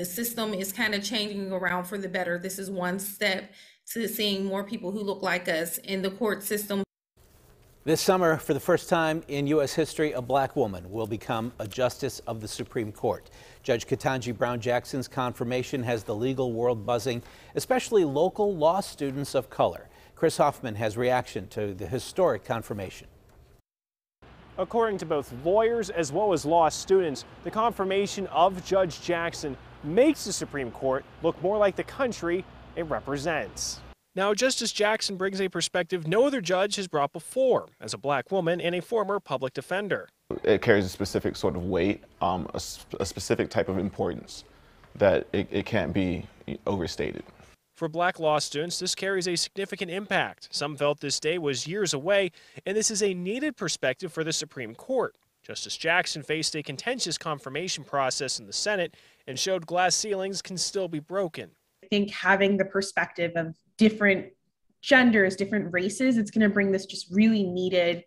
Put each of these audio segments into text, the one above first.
The system is kind of changing around for the better. This is one step to seeing more people who look like us in the court system. This summer, for the first time in U.S. history, a black woman will become a justice of the Supreme Court. Judge Ketanji Brown Jackson's confirmation has the legal world buzzing, especially local law students of color. Chris Hoffman has reaction to the historic confirmation. According to both lawyers as well as law students, the confirmation of Judge Jackson makes the Supreme Court look more like the country it represents. Now, Justice Jackson brings a perspective no other judge has brought before as a black woman and a former public defender. It carries a specific sort of weight, um, a, a, specific type of importance that it, it can't be overstated. For black law students, this carries a significant impact. Some felt this day was years away, and this is a needed perspective for the Supreme Court. Justice Jackson faced a contentious confirmation process in the Senate and showed glass ceilings can still be broken. I think having the perspective of different genders, different races, it's going to bring this just really needed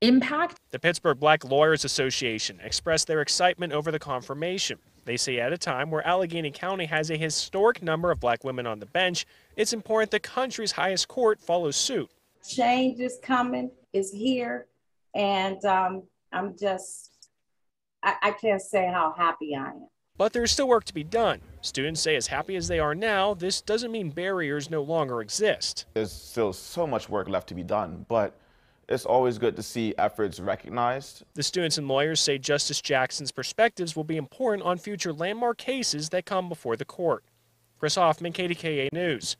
impact. The Pittsburgh Black Lawyers Association expressed their excitement over the confirmation. They say at a time where Allegheny County has a historic number of black women on the bench, it's important the country's highest court follows suit. Change is coming, is here, and um, I'm just, I, I can't say how happy I am. But there's still work to be done. Students say as happy as they are now, this doesn't mean barriers no longer exist. There's still so much work left to be done, but it's always good to see efforts recognized. The students and lawyers say Justice Jackson's perspectives will be important on future landmark cases that come before the court. Chris Hoffman, KDKA News.